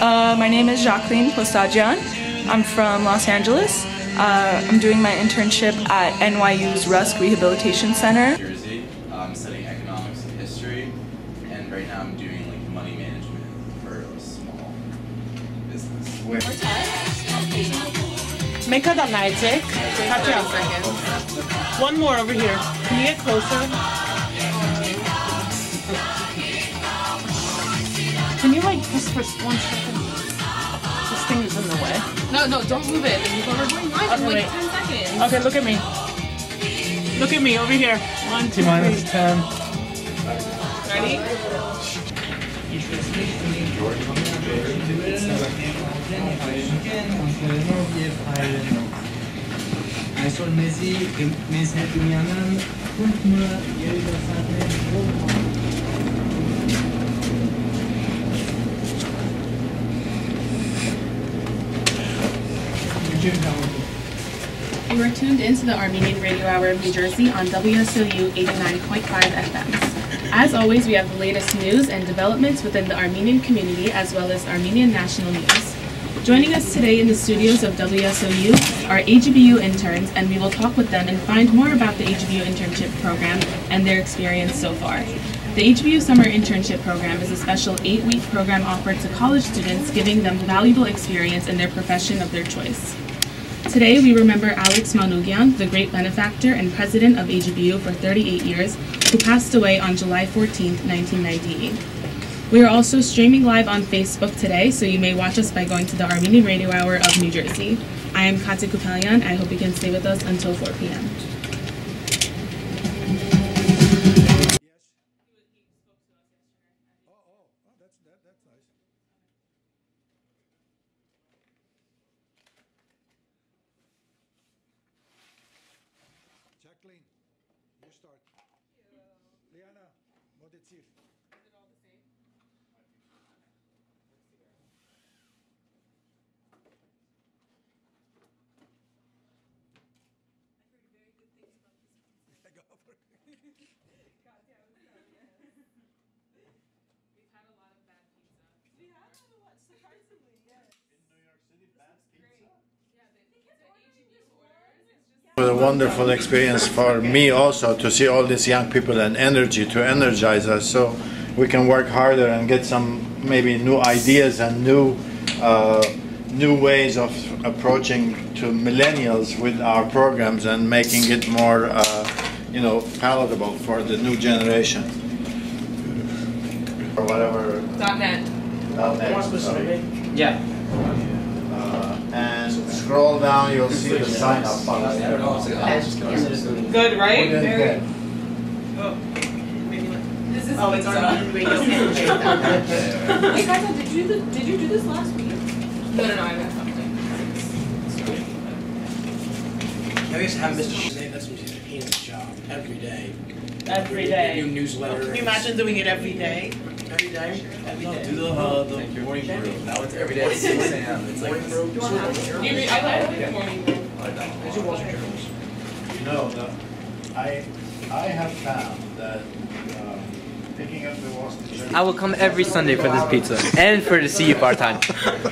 Uh, my name is Jacqueline Postagian. I'm from Los Angeles. Uh, I'm doing my internship at NYU's Rusk Rehabilitation Center. Jersey. I'm studying economics and history, and right now I'm doing like money management for a small business. Make a magic. One more over here. Can you get closer? Just one second. This thing is in the way. No, no, don't move it. Then you go over mine okay, 10 seconds. Okay, look at me. Look at me over here. One, two, two minus three. ten. Ready? Messi, Messi dünyanın unutma yeri gösterdiği You are tuned into the Armenian Radio Hour of New Jersey on WSOU 89.5 FM. As always, we have the latest news and developments within the Armenian community as well as Armenian national news. Joining us today in the studios of WSOU are AGBU interns, and we will talk with them and find more about the AGBU internship program and their experience so far. The AGBU Summer Internship Program is a special eight week program offered to college students, giving them valuable experience in their profession of their choice. Today, we remember Alex Manoogian, the great benefactor and president of AGBU for 38 years, who passed away on July 14, 1998. We are also streaming live on Facebook today, so you may watch us by going to the Armenian Radio Hour of New Jersey. I am Katya Kupelian. I hope you can stay with us until 4 p.m. It was a wonderful experience for me also to see all these young people and energy to energize us. So we can work harder and get some maybe new ideas and new uh, new ways of approaching to millennials with our programs and making it more uh, you know palatable for the new generation or whatever Dot net. next, sorry. Yeah. Uh, and scroll down you'll see the sign up button Good, right? Okay. This is Oh, it's Armenian Radio. Wait, guys, did you did you do this last week? No, no, no, I got something. I used to have Mr. Shea, that's his job, every day. Every New newsletter. Can you imagine doing it every day? Every day? Every day. Do the, uh, the morning brew. Now it's every day at 6 a.m. It's like. Do You read, I like the morning. These are Wall Street Journals. You know, the, I, I have found that um, picking up the Wall Street Journal. I will come every Sunday for this pizza and for to see you part time.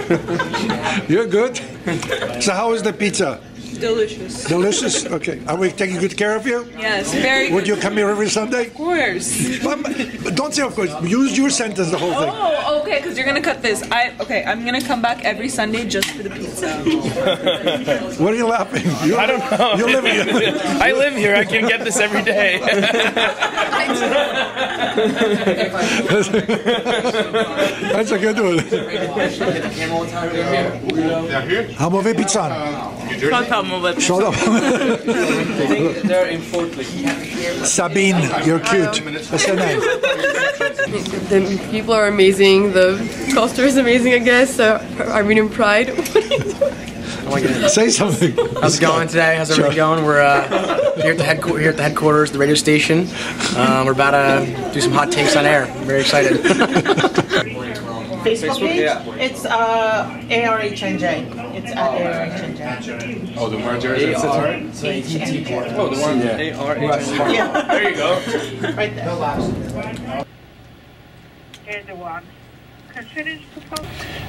You're good? So how is the pizza? Delicious. Delicious? Okay. Are we taking good care of you? Yes, very Would you come here every Sunday? Of course. But- but Don't say of course. Use your sentence, the whole thing. Oh, okay, because you're gonna cut this. I okay. I'm gonna come back every Sunday just for the pizza. What are you laughing? You, I don't know. You live here. I live here. I can get this every day. That's a good one. Hamové pizzan. Shut up. They're in Fort Sabine, you're cute. What's your name? The people are amazing. The culture is amazing, I guess. Uh, Armenian pride. Oh my goodness. Say something. How's it going today? How's everything going? We're uh, here at the headquarters, here at the headquarters, the radio station. Um, we're about to do some hot takes on air. I'm very excited. Facebook page? It's uh, ARHNJ. It's at ARHNJ. Oh, the merger is HNJ. oh, the one A R H. There you go. Right there. Here's the one.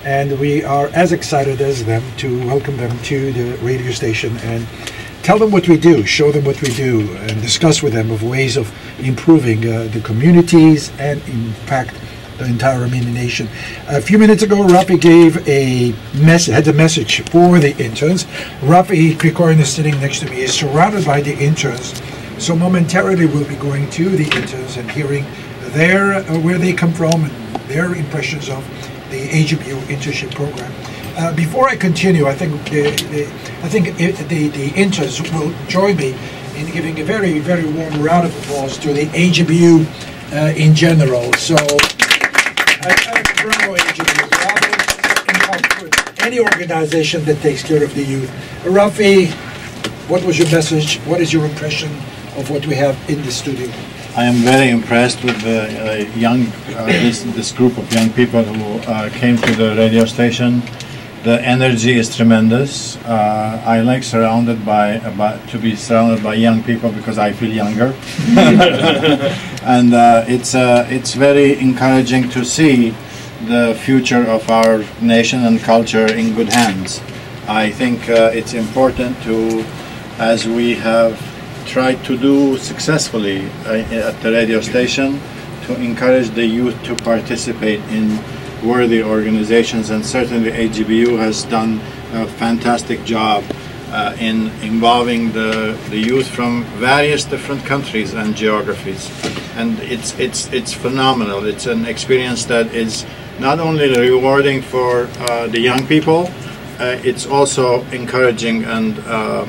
And we are as excited as them to welcome them to the radio station and tell them what we do, show them what we do, and discuss with them of ways of improving uh, the communities and, in fact, the entire Armenian nation. A few minutes ago, Rafi gave a message, had a message for the interns. Rafi Krikorian is sitting next to me, is surrounded by the interns. So momentarily, we'll be going to the interns and hearing their uh, where they come from and their impressions of the AGBU internship program. Uh, before I continue, I think the, the I think the the interns will join me in giving a very very warm round of applause to the AGBU uh, in general. So. In any organization that takes care of the youth. Rafi, what was your message? What is your impression of what we have in the studio? I am very impressed with the uh, young, uh, this, this group of young people who uh, came to the radio station. The energy is tremendous. Uh, I like surrounded by, to be surrounded by young people because I feel younger, and uh, it's uh, it's very encouraging to see the future of our nation and culture in good hands. I think it's important to, as we have tried to do successfully uh, at the radio station to encourage the youth to participate in worthy organizations and certainly AGBU has done a fantastic job uh, in involving the, the youth from various different countries and geographies and it's it's it's phenomenal it's an experience that is not only rewarding for uh, the young people uh, it's also encouraging and uh,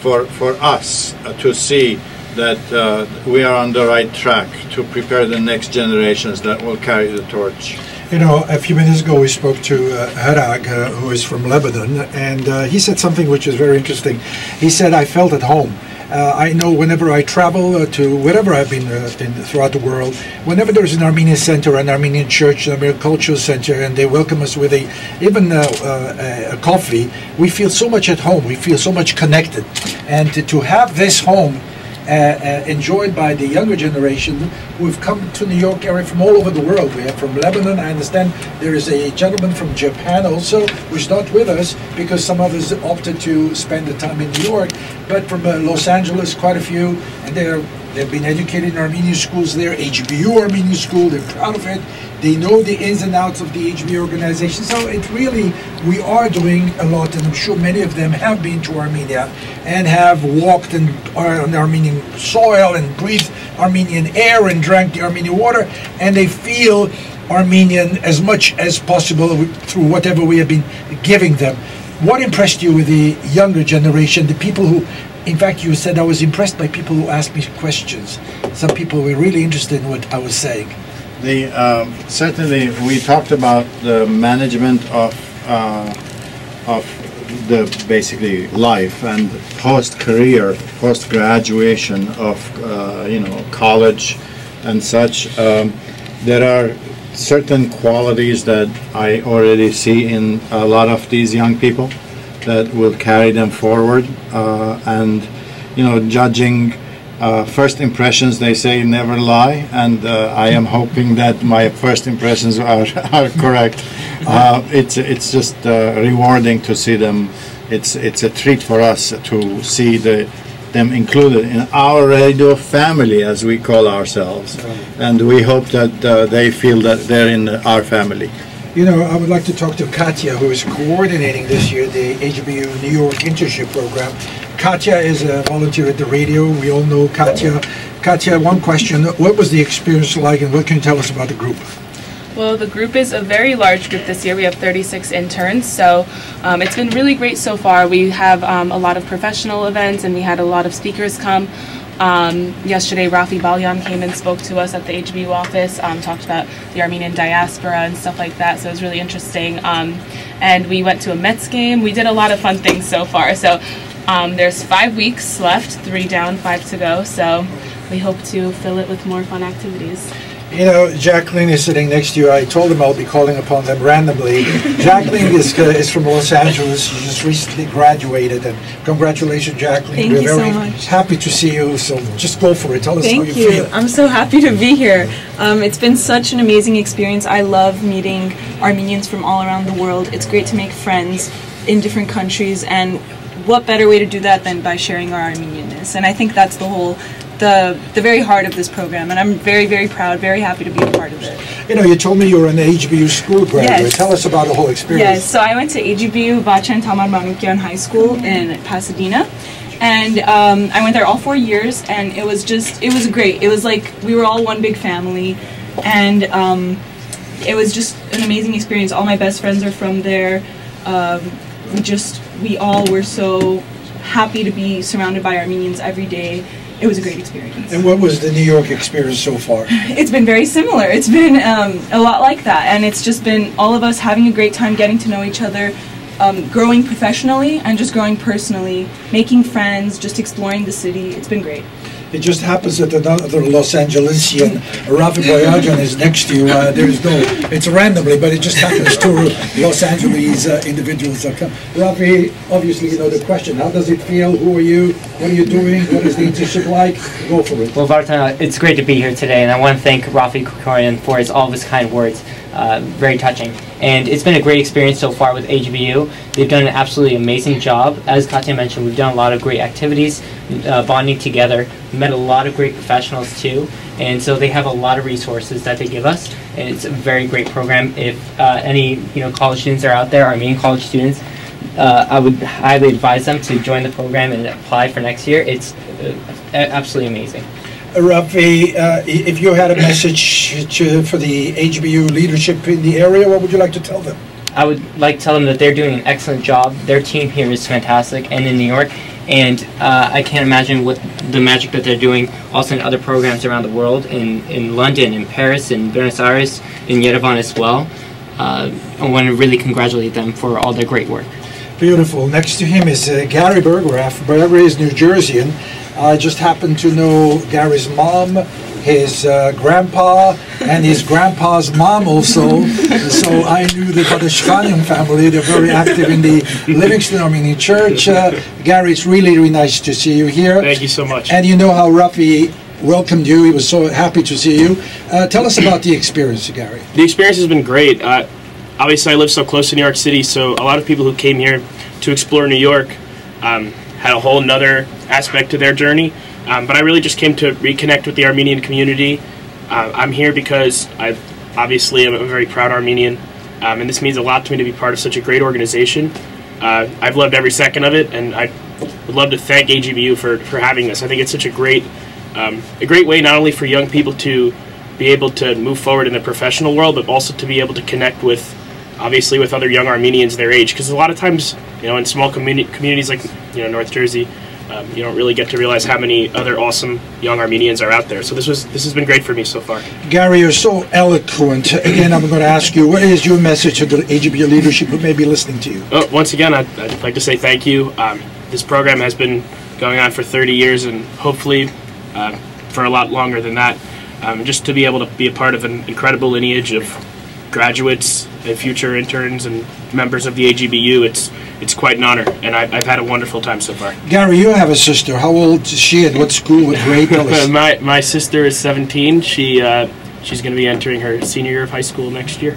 for, for us uh, to see that uh, we are on the right track to prepare the next generations that will carry the torch. You know, a few minutes ago we spoke to uh, Harag, uh, who is from Lebanon, and uh, he said something which is very interesting. He said, I felt at home. Uh, I know whenever I travel uh, to wherever I've been uh, in, throughout the world, whenever there's an Armenian center, an Armenian church, an Armenian cultural center, and they welcome us with a even uh, uh, a coffee, we feel so much at home. We feel so much connected, and to, to have this home uh, uh, enjoyed by the younger generation who've come to New York area from all over the world. We have from Lebanon. I understand there is a gentleman from Japan also who's not with us because some of us opted to spend the time in New York. But from uh, Los Angeles, quite a few, and they're they've been educated in Armenian schools there, AGBU Armenian school. They're proud of it. They know the ins and outs of the AGBU organization. So it really, we are doing a lot, and I'm sure many of them have been to Armenia and have walked in, on Armenian soil and breathed Armenian air and drank the Armenian water, and they feel Armenian as much as possible through whatever we have been giving them. What impressed you with the younger generation, the people who in fact, you said I was impressed by people who asked me questions. Some people were really interested in what I was saying. The um, certainly we talked about the management of uh, of the basically life and post career, post graduation of uh, you know college and such. Um, there are certain qualities that I already see in a lot of these young people that will carry them forward uh, and you know judging uh, first impressions, they say, never lie, and uh, I am hoping that my first impressions are, are correct. Uh, it's it's just uh, rewarding to see them. It's it's a treat for us to see the them included in our radio family, as we call ourselves, and we hope that uh, they feel that they're in our family. You know, I would like to talk to Katya, who is coordinating this year the AGBU New York internship program. Katya is a volunteer at the radio. We all know Katya. Katya, one question. What was the experience like and what can you tell us about the group? Well, the group is a very large group this year. We have 36 interns, so um, it's been really great so far. We have um, a lot of professional events and we had a lot of speakers come. Um, yesterday, Rafi Balyan came and spoke to us at the AGBU office, um, talked about the Armenian diaspora and stuff like that. So it was really interesting. Um, and we went to a Mets game. We did a lot of fun things so far. So um, there's five weeks left, three down, five to go. So we hope to fill it with more fun activities. You know, Jacqueline is sitting next to you. I told them I'll be calling upon them randomly. Jacqueline is, uh, is from Los Angeles. She just recently graduated, and congratulations, Jacqueline. Thank We're you so very much. happy to see you. So just go for it. Tell us how Thank you, you. feel. I'm so happy to be here. Um, it's been such an amazing experience. I love meeting Armenians from all around the world. It's great to make friends in different countries, and what better way to do that than by sharing our Armenianness? And I think that's the whole, the the very heart of this program. And I'm very, very proud, very happy to be a part of it. You know, you told me you were an AGBU school graduate. Yes. Tell us about the whole experience. Yes, so I went to AGBU Vatche and Tamar Manoukian High School in Pasadena. And um, I went there all four years, and it was just, it was great. It was like we were all one big family, and um, it was just an amazing experience. All my best friends are from there. Um, we just, we all were so happy to be surrounded by Armenians every day. It was a great experience. And what was the New York experience so far? It's been very similar. It's been um, a lot like that, and it's just been all of us having a great time, getting to know each other, um, growing professionally, and just growing personally, making friends, just exploring the city. It's been great. It just happens that another Los Angelesian, Rafi Boyajian, is next to you. Uh, there's no, it's randomly, but it just happens two Los Angeles uh, individuals that come. Rafi, obviously, you know the question. How does it feel? Who are you? What are you doing? What is the internship like? Go for it. Well, Vartan, it's great to be here today, and I want to thank Rafi Krikorian for his all of his kind words. Uh, very touching. And it's been a great experience so far with AGBU. They've done an absolutely amazing job. As Katya mentioned, we've done a lot of great activities, uh, bonding together, met a lot of great professionals too. And so they have a lot of resources that they give us. And it's a very great program. If uh, any you know college students are out there, Armenian college students, uh, I would highly advise them to join the program and apply for next year. It's uh, absolutely amazing. Rafi, uh, if you had a message to, for the AGBU leadership in the area, what would you like to tell them? I would like to tell them that they're doing an excellent job. Their team here is fantastic, and in New York, and uh, I can't imagine what the magic that they're doing also in other programs around the world, in, in London, in Paris, in Buenos Aires, in Yerevan as well. Uh, I want to really congratulate them for all their great work. Beautiful. Next to him is uh, Gary Bergeraff. Gary is New Jerseyan. I just happen to know Gary's mom, his uh, grandpa, and his grandpa's mom also. so I knew the Badashkanian family. They're very active in the Livingston Armenian Church. Uh, Gary, it's really, really nice to see you here. Thank you so much. And you know how Rafi welcomed you. He was so happy to see you. Uh, tell us about the experience, Gary. The experience has been great. Obviously, I live so close to New York City, so a lot of people who came here to explore New York um, had a whole nother aspect to their journey. Um, but I really just came to reconnect with the Armenian community. Uh, I'm here because I obviously am a very proud Armenian, um, and this means a lot to me to be part of such a great organization. Uh, I've loved every second of it, and I would love to thank AGBU for, for having this. I think it's such a great um, a great way not only for young people to be able to move forward in the professional world, but also to be able to connect with, obviously, with other young Armenians their age. Because a lot of times, you know, in small communi- communities like you know North Jersey, um, you don't really get to realize how many other awesome young Armenians are out there. So this was this has been great for me so far. Gary, you're so eloquent. Again, I'm going to ask you, what is your message to the AGB leadership who may be listening to you? Oh, once again, I'd, I'd like to say thank you. Um, this program has been going on for 30 years, and hopefully uh, for a lot longer than that. Um, just to be able to be a part of an incredible lineage of graduates and future interns and members of the AGBU, it's it's quite an honor, and I, I've had a wonderful time so far. Gary, you have a sister. How old is she and what school, what grade? Tell my my sister is 17. She uh, she's going to be entering her senior year of high school next year.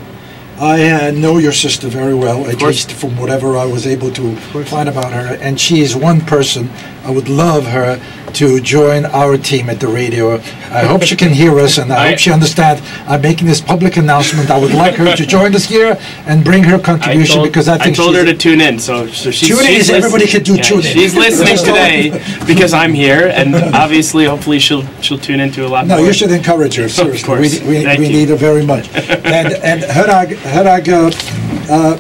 I uh, know your sister very well, at least from whatever I was able to find about her. And she is one person I would love her to join our team at the radio. I hope she can hear us, and I, I- hope she understands. I'm making this public announcement. I would like her to join us here and bring her contribution told, because I think I told her to tune in, so, so she's, Tune in she's everybody can do tune in. She's listening Just tell her. today because I'm here, and obviously, hopefully, she'll she'll tune into a lot more. No, more. you should encourage her. Seriously, Of course. we, we, Thank we you. need her very much. and and Herag Herag uh, uh,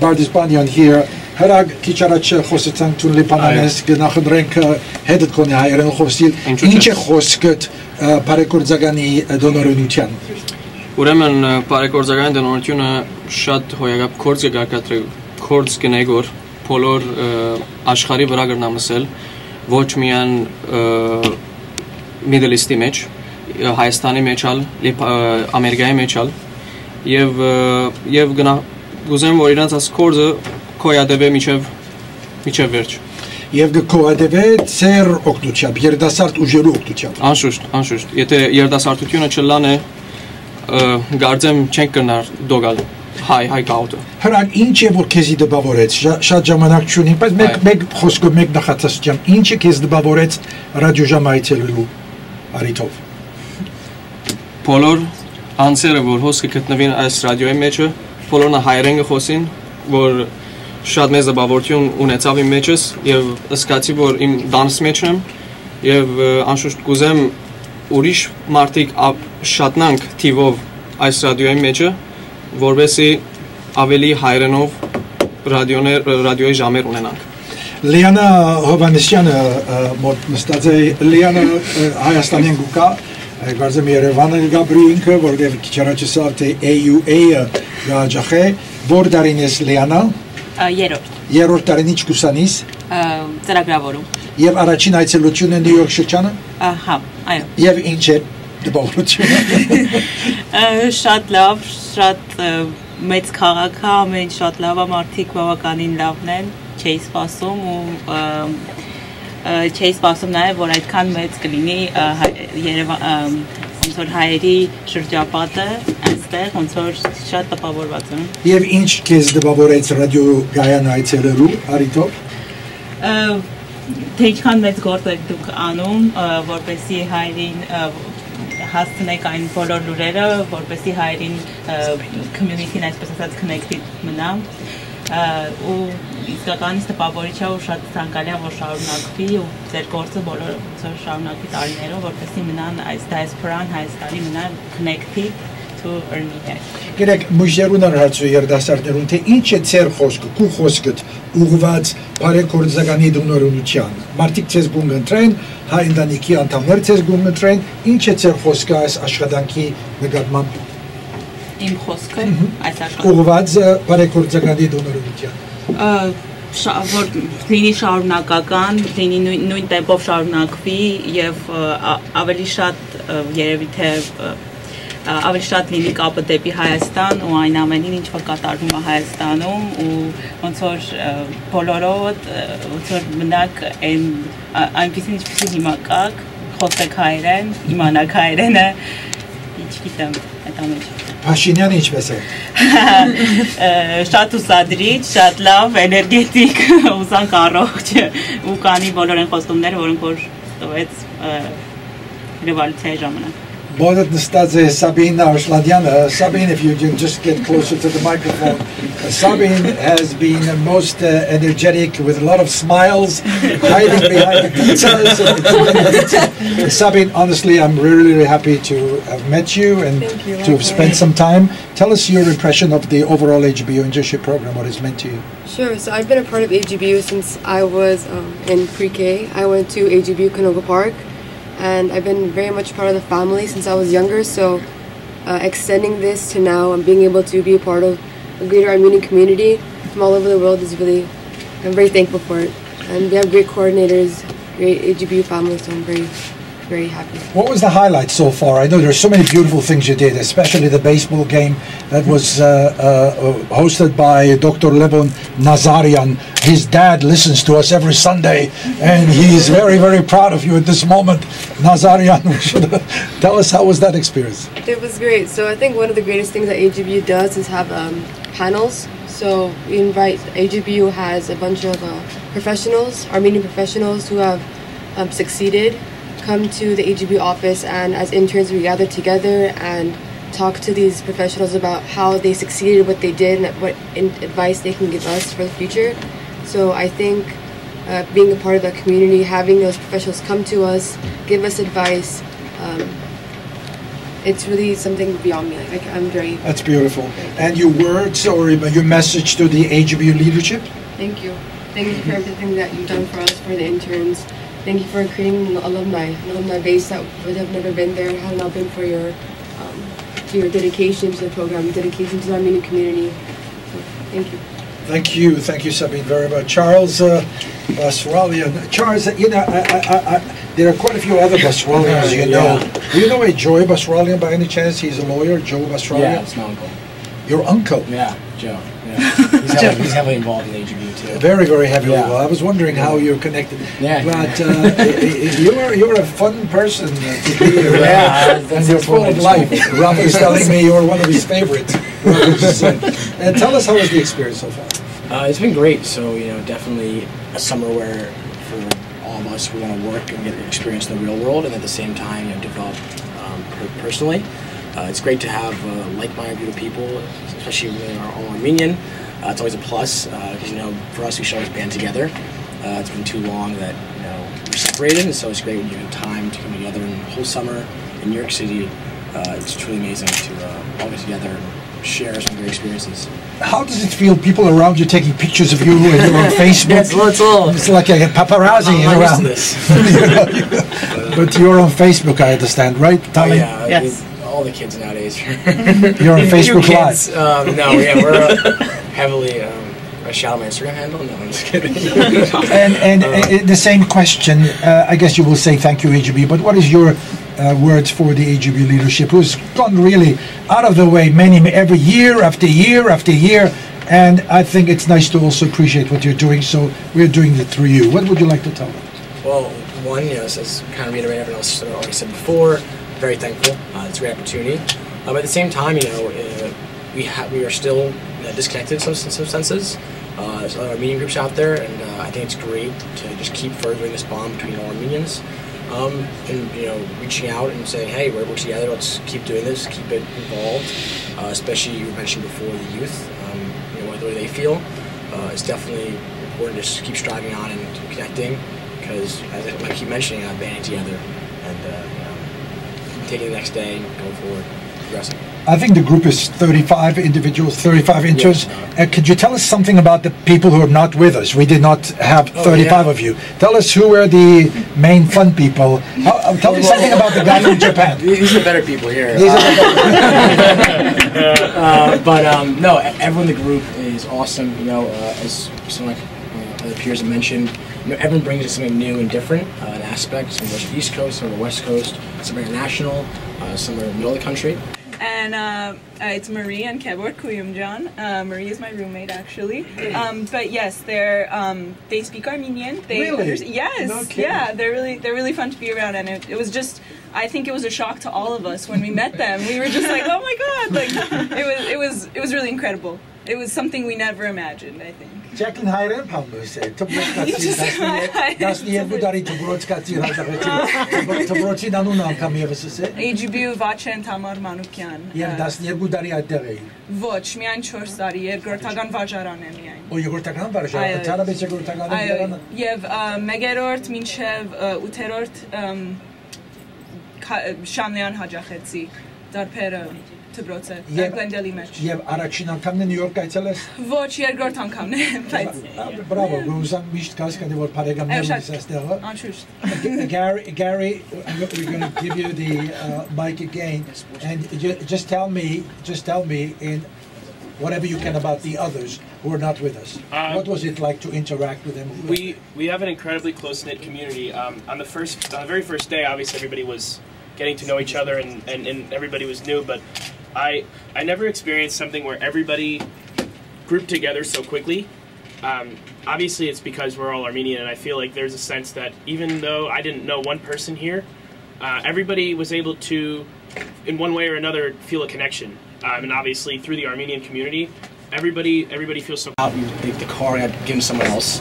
Bardisbanyan here. Herag քիչարաչ խոսեցանք տուն լիպանանես գնախնդրենք ը, հետդ կոնի հայերեն խոսիլ ինչ է խոսքդ ը, բարեգործականի ը, դոնորոնության Ուրեմն բարեգործական տնօրինությունը շատ հոյակապ կորց կգարկատրի կորց կնեգոր բոլոր աշխարհի վրա գրնամսել ոչ միայն Middle East-ի մեջ Հայաստանի մեջալ, Ամերիկայի մեջալ եւ եւ գնա գուզեմ որ իրանց աս կոյադեվե միջև միջև վերջ եւ գկոադեվե ծեր օկտուչապ երդասարտ ուժերու օկտուչապ անշուշտ անշուշտ եթե երդասարտությունը չլան է գարձեմ չենք կնար դոգալ հայ հայ կաուտը հրան ինչ է որ քեզի դպավորեց շատ ժամանակ չունի բայց մեկ մեկ խոսքով մեկ նախացած ջամ ինչը քեզ դպավորեց ռադիոժամ այցելելու արիթով բոլոր անձերը որ հոսքը գտնվին այս ռադիոյի մեջը բոլորը հայերեն խոսին որ շատ մեծ զբաղություն ունեցավ իմ մեջս եւ ըսկացի որ իմ դանս մեջ եմ եւ անշուշտ կուզեմ ուրիշ մարդիկ շատնանք թիվով այս ռադիոյի մեջը որովհետեւ ավելի հայրենով ռադիոներ ռադիոյի ժամեր ունենանք Լիանա Հովանեսյանը մոտ նստած է Լիանա Հայաստանյան գուկա Գարձեմ Երևանը գաբրի ինքը որտեղ քիչ առաջ ասավ թե AUA-ը գաջախե որ դարին ես Լիանա երրորդ։ Երրորդ տարին ինչ կուսանիս։ Ծրագրավորում։ Եվ առաջին այցելությունը Նյու Յորք շրջանը։ Հա, այո։ Եվ ինչ է դպավորությունը։ Շատ լավ, շատ մեծ քաղաք է, ամեն շատ լավ է, մարդիկ բավականին լավն են, չէի սպասում ու չէի սպասում նաև որ այդքան մեծ կլինի Երևան ոնց որ հայերի շրջապատը այստեղ ոնց որ շատ տպավորված եմ։ Եվ ինչ քեզ դպավորեց ռադիո Գայան այցելելու արիտով։ Թե ինչքան մեծ գործ եք դուք անում, որպեսի հայերին հասցնեք այն բոլոր լուրերը, որպեսի հայերին community-ն այսպես ասած connected մնա ու իսկականից տպավորիչ է ու շատ ցանկալի է որ շարունակվի ու ձեր գործը բոլոր ոնց շարունակվի տարիներով որպեսզի մնան այս դիասպորան Հայաստանի մնա connected to Armenia։ Գերեք մուժերուն արհացու երդասարտներուն թե ինչ է ծեր խոսքը, քու խոսքը ուղված բարեկորձականի դոնորունության։ Մարդիկ ցես գուն ընտրեն, հայ ընտանիքի անդամներ ցես գուն ընտրեն, ինչ է ծեր խոսքը այս աշխատանքի նկատմամբ իմ խոսքը այս աշխատանքը ուղված բարեկորձականի դոնորունության որ լինի շարունակական, լինի նույն տեմպով շարունակվի եւ ավելի շատ երևի թե ավելի շատ լինի կապը դեպի Հայաստան ու այն ամենին ինչ որ կատարվում է Հայաստանում ու ոնց որ բոլորով ոնց որ մնաք այն այնպեսին ինչպեսի հիմա կաք խոսեք հայերեն, իմանաք հայերենը, ինչ գիտեմ, այդ ամենը Փաշինյանը ինչպես է։ Շատ ուսադրիչ, շատ լավ, էներգետիկ, ուսանք առողջ ու կանի բոլոր այն խոստումները, որոնք որ տվեց ռևոլյուցիայի ժամանակ։ Bonnet Nastadze Sabine Arsladiana. Sabine, if you can just get closer to the microphone. Sabine has been most uh, energetic with a lot of smiles, hiding behind the pizzas. Sabine, honestly, I'm really, really happy to have met you and you, to have spent some time. Tell us your impression of the overall AGBU internship program, what it's meant to you. Sure. So I've been a part of AGBU since I was um, in pre-K. I went to AGBU Canoga Park and I've been very much part of the family since I was younger. So, uh, extending this to now and being able to be a part of a greater Armenian community from all over the world is really, I'm very thankful for it. And we have great coordinators, great AGBU family, so I'm very very happy. What was the highlight so far? I know there are so many beautiful things you did, especially the baseball game that was uh, uh, hosted by Dr. Levon Nazarian. His dad listens to us every Sunday, and he is very, very proud of you at this moment. Nazarian, tell us how was that experience? It was great. So I think one of the greatest things that AGBU does is have um, panels. So we invite AGBU has a bunch of uh, professionals, Armenian professionals who have um, succeeded come to the AGB office and as interns we gather together and talk to these professionals about how they succeeded, what they did, and what advice they can give us for the future. So I think uh, being a part of the community, having those professionals come to us, give us advice, um, it's really something beyond me. Like I'm very. That's beautiful. And your words or your message to the AGBU leadership? Thank you. Thank you for everything that you've done for us, for the interns. Thank you for creating an alumni, an alumni base that would have never been there had it not been for your um, your dedication to the program, dedication to the Armenian community. So, thank you. Thank you, thank you, Sabine, very much. Charles uh, Basralian. Charles, you know, I, I, I, I, there are quite a few other Basralians you know. Yeah. Do you know a Joy Basralian by any chance? He's a lawyer, Joe Basralian? Yeah, it's my uncle. Your uncle? Yeah, Joe. Yeah. He's, heavily, he's heavily involved in AGB too. Very, very heavily. Yeah. Well, I was wondering how you're connected. Yeah. But uh, you're you're a fun person uh, to be around, Yeah, and that's- you're full of life. Ralph is telling me you're one of his favorites. and tell us how was the experience so far? Uh, it's been great. So you know, definitely a summer where for all of us we want to work and get experience in the real world, and at the same time you know develop um, per- personally. Uh, it's great to have uh, like-minded group of people, especially when are all Armenian. Uh, it's always a plus because you know for us we should always band together. Uh, it's been too long that you know we're separated, and so it's great when you have time to come together. And the whole summer in New York City, uh, it's truly amazing to uh, all get together and share some great experiences. How does it feel? People around you taking pictures of you and you're on Facebook. Yeah, it's a little- It's like a paparazzi I'm not used around. to this. You know, but you're on Facebook, I understand, right? Oh Tali? yeah, Yes. All the kids nowadays. You're on Facebook kids, Live. Um, no, yeah, we're uh, heavily. Um, I shout out my Instagram handle. No, I'm just kidding. and and uh, the same question. Uh, I guess you will say thank you, AGB. But what is your uh, words for the AGB leadership, who's gone really out of the way many every year after year after year? And I think it's nice to also appreciate what you're doing. So we're doing it through you. What would you like to tell them? Well, one, you know, as, kind of reiterate everything else I already said before, very thankful. Uh, it's a great opportunity. Uh, but at the same time, you know, uh, we we are still you know, disconnected in some, some senses. Uh, there's other Armenian groups out there, and uh, I think it's great to just keep furthering this bond between all Armenians. Um, and you know, reaching out and saying, "Hey, we're, we're together. Let's keep doing this. Keep it involved." Uh, especially you mentioned before the youth. Um, you know, the way they feel. Uh, it's definitely important to just keep striving on and connecting because, as I, keep mentioning, banding together and uh, taking the next day and going forward, progressing. I think the group is 35 individuals, 35 interns. Uh, could you tell us something about the people who are not with us? We did not have Oh, 35 yeah. of you. Tell us who were the main fun people. Uh, tell me something about the guy from Japan. These are the better people here. These are uh, but um, no, everyone in the group is awesome. You know, uh, as some like uh, other peers have mentioned, you know, everyone brings us something new and different, uh, an aspect. Some are the East Coast, some are the West Coast, some are international, uh, some are in the middle of the country. And uh, uh, it's Marie and Kebor Kuyumjan. Uh, Marie is my roommate, actually. Um, but yes, they're um, they speak Armenian. They Really? yes, No yeah. They're really they're really fun to be around, and it, it was just. I think it was a shock to all of us when we met them. We were just like, "Oh my god!" Like it was it was it was really incredible. It was something we never imagined, I think. Չակին հայրեն փամուս է, թպրոցկացի, դասնի երկու տարի թպրոցկացի հաջախեցի, թպրոցի նանուն անգամ ևս է։ EGB-ը Վաչեն Թամար Մանուկյան։ Եվ uh, դասնի երկու տարի այդտեղ էի։ Ոչ, միայն 4 տարի, երկրորդական վաճառան է միայն։ Ու երկրորդական վաճառան, ցանաբեջ երկրորդական վաճառանը։ Եվ մեկերորդ մինչև ութերորդ շանլյան հաջախեցի դարբերը դբրոցը Եվ- Գլենդելի մեջ։ Եվ առաջին անգամն է Նյու Յորք այցելես։ Ոչ, երկրորդ անգամն է, բայց Բրավո, ուզամ միշտ կաս կանի որ Այո, բարեկամներն շատ- ես այստեղը։ Անշուշտ։ Gary, Gary, we're going to give you the uh, mic again, and ju- just tell me, just tell me in whatever you can about the others who are not with us. Um, what was it like to interact with them? We we have an incredibly close knit community. Um, on the first, on the very first day, obviously everybody was getting to know each other and, and, and everybody was new. But I I never experienced something where everybody grouped together so quickly. Um, obviously, it's because we're all Armenian, and I feel like there's a sense that even though I didn't know one person here, uh, everybody was able to, in one way or another, feel a connection. Um, and obviously, through the Armenian community, everybody everybody feels so. out and the, the car and I'd given someone else.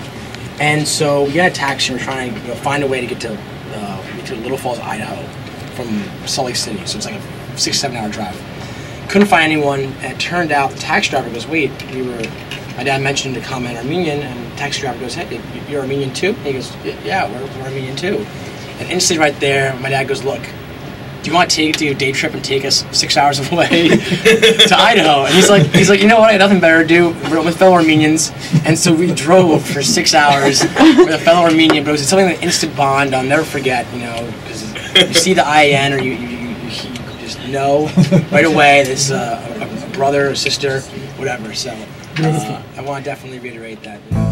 And so we got a taxi and we're trying to you know, find a way to get to, uh, to Little Falls, Idaho from Salt Lake City. So it's like a six, seven hour drive. Couldn't find anyone and it turned out the taxi driver goes, wait, we were, my dad mentioned to comment Armenian and the taxi driver goes, hey, you're Armenian too? And he goes, yeah, we're, we're Armenian too. And instantly right there, my dad goes, look, do you want to take do a day trip and take us six hours away to Idaho? And he's like, he's like, you know what? I got nothing better to do. We're with fellow Armenians, and so we drove for six hours with a fellow Armenian. But it was something like instant bond. I'll never forget. You know, because you see the IAN or you, you, you, you just know right away. This uh, a, a brother or sister, whatever. So Uh, I want to definitely reiterate that.